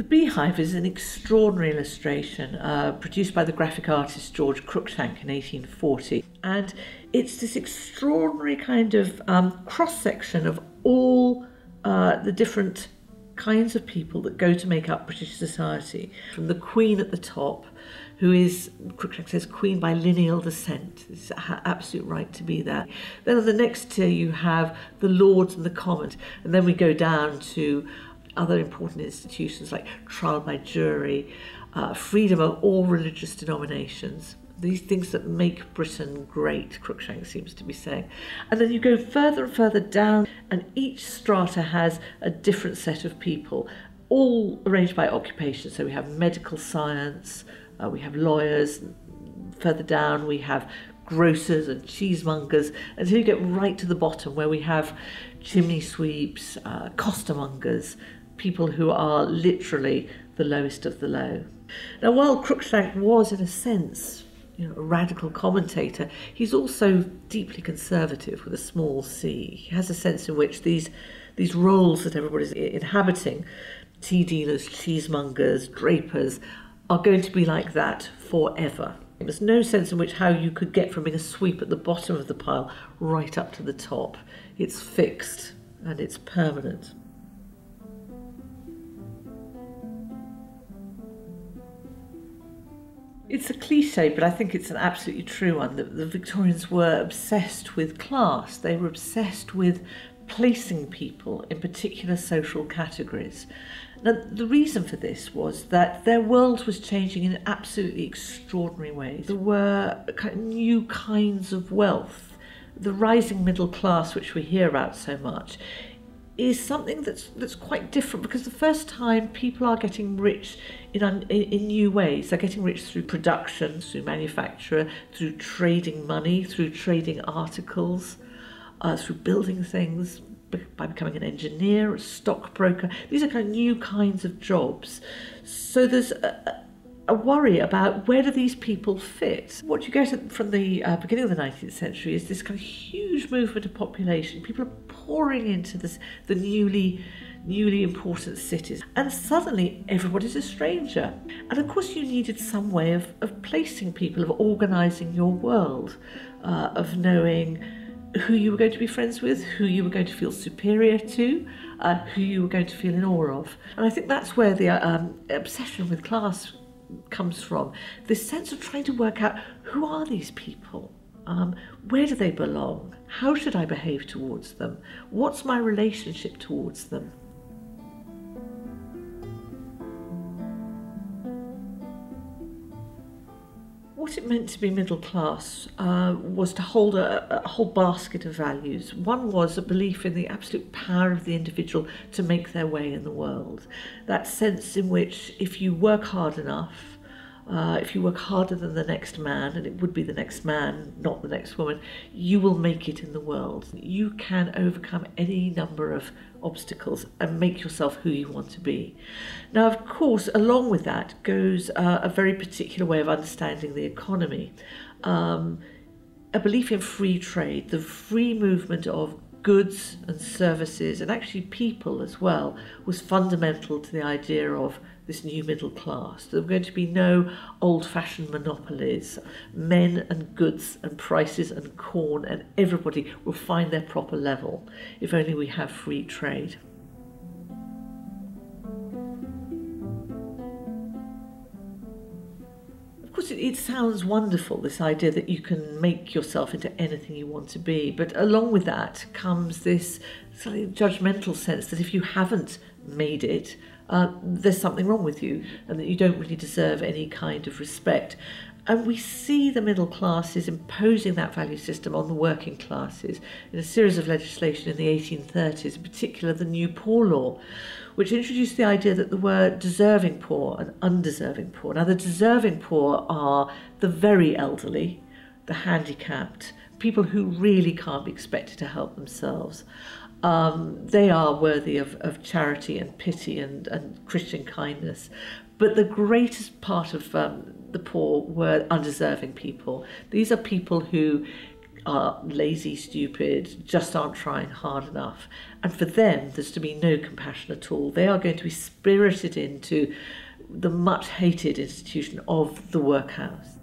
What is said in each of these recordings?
The Beehive is an extraordinary illustration uh, produced by the graphic artist George Cruikshank in 1840. And it's this extraordinary kind of um, cross section of all uh, the different kinds of people that go to make up British society, from the Queen at the top, who is, Cruikshank says, Queen by lineal descent. It's absolute right to be there. Then on the next tier you have the Lords and the Commons, and then we go down to other important institutions like trial by jury, uh, freedom of all religious denominations, these things that make Britain great, Cruikshank seems to be saying. And then you go further and further down, and each strata has a different set of people, all arranged by occupation. So we have medical science, uh, we have lawyers, further down we have grocers and cheesemongers, until you get right to the bottom where we have chimney sweeps, uh, costermongers, people who are literally the lowest of the low. Now, while Cruikshank was, in a sense, you know, a radical commentator, he's also deeply conservative with a small c. He has a sense in which these these roles that everybody's inhabiting, tea dealers, cheesemongers, drapers, are going to be like that forever. There's no sense in which how you could get from being a sweep at the bottom of the pile right up to the top. It's fixed and it's permanent. It's a cliche, but I think it's an absolutely true one that the Victorians were obsessed with class. They were obsessed with placing people in particular social categories. Now, the reason for this was that their world was changing in absolutely extraordinary ways. There were new kinds of wealth. The rising middle class, which we hear about so much, is something that's that's quite different because the first time people are getting rich in, in, in new ways. They're getting rich through production, through manufacture, through trading money, through trading articles, uh, through building things, by becoming an engineer, a stockbroker. These are kind of new kinds of jobs. So there's a, a worry about where do these people fit. What you get from the uh, beginning of the 19th century is this kind of huge movement of population. People are pouring into this, the newly newly important cities and suddenly everybody's a stranger and of course you needed some way of, of placing people of organizing your world uh, of knowing who you were going to be friends with who you were going to feel superior to uh, who you were going to feel in awe of and i think that's where the um, obsession with class comes from. This sense of trying to work out who are these people? Um, where do they belong? How should i behave towards them? What's my relationship towards them what it meant to be middle class uh, was to hold a, a, whole basket of values. One was a belief in the absolute power of the individual to make their way in the world. That sense in which if you work hard enough, uh, if you work harder than the next man, and it would be the next man, not the next woman, you will make it in the world. You can overcome any number of obstacles and make yourself who you want to be. Now, of course, along with that goes uh, a very particular way of understanding the economy. Um, a belief in free trade, the free movement of goods and services and actually people as well was fundamental to the idea of this new middle class. There were going to be no old-fashioned monopolies. Men and goods and prices and corn and everybody will find their proper level if only we have free trade. It sounds wonderful, this idea that you can make yourself into anything you want to be, but along with that comes this slightly judgmental sense that if you haven't made it, uh, there's something wrong with you and that you don't really deserve any kind of respect. And we see the middle classes imposing that value system on the working classes in a series of legislation in the 1830s, in particular the New Poor Law, which introduced the idea that there were deserving poor and undeserving poor. Now, the deserving poor are the very elderly, the handicapped, people who really can't be expected to help themselves. Um, they are worthy of, of charity and pity and, and Christian kindness. But the greatest part of um, the poor were undeserving people. These are people who are lazy, stupid, just aren't trying hard enough. And for them, there's to be no compassion at all. They are going to be spirited into the much hated institution of the workhouse.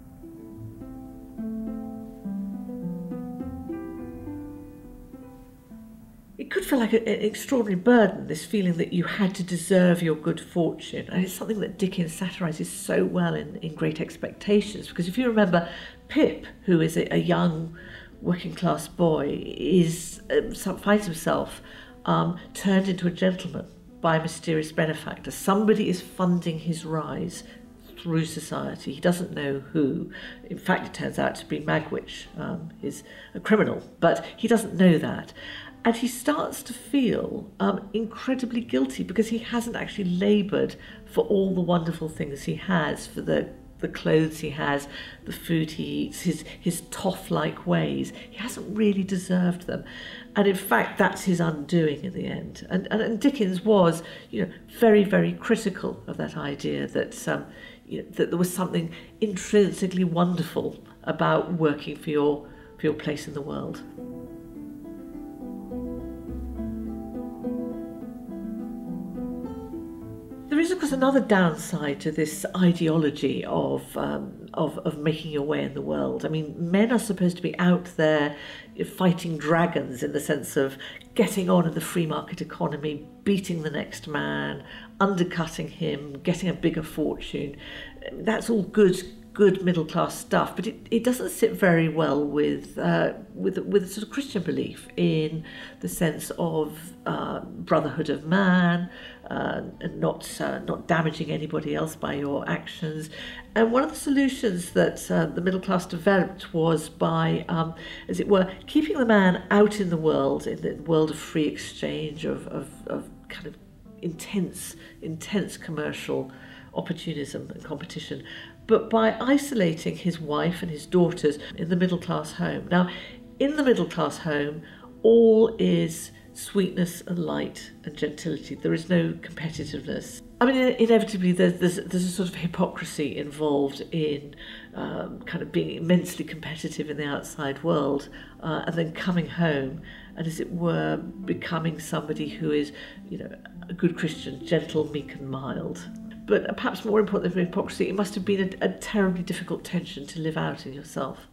It could feel like an extraordinary burden, this feeling that you had to deserve your good fortune. And it's something that Dickens satirises so well in, in Great Expectations. Because if you remember, Pip, who is a, a young working class boy, is um, finds himself um, turned into a gentleman by a mysterious benefactor. Somebody is funding his rise through society. He doesn't know who. In fact, it turns out to be Magwitch, um, is a criminal, but he doesn't know that. And he starts to feel um, incredibly guilty because he hasn't actually laboured for all the wonderful things he has, for the the clothes he has, the food he eats, his his toff-like ways. He hasn't really deserved them, and in fact, that's his undoing in the end. And and, and Dickens was, you know, very very critical of that idea that um, you know, that there was something intrinsically wonderful about working for your for your place in the world. Is, of course, another downside to this ideology of, um, of, of making your way in the world. I mean, men are supposed to be out there fighting dragons in the sense of getting on in the free market economy, beating the next man, undercutting him, getting a bigger fortune. That's all good good middle class stuff, but it, it doesn't sit very well with uh, with with a sort of Christian belief in the sense of uh, brotherhood of man, uh, and not uh, not damaging anybody else by your actions. And one of the solutions that uh, the middle class developed was by, um, as it were, keeping the man out in the world, in the world of free exchange, of, of, of kind of intense, intense commercial opportunism and competition, but by isolating his wife and his daughters in the middle class home. Now, in the middle class home, all is sweetness and light and gentility. There is no competitiveness. I mean, inevitably, there's, there's, there's a sort of hypocrisy involved in um, kind of being immensely competitive in the outside world uh, and then coming home and, as it were, becoming somebody who is, you know, a good Christian, gentle, meek, and mild But perhaps more importantly for hypocrisy, it must have been a, a terribly difficult tension to live out in yourself.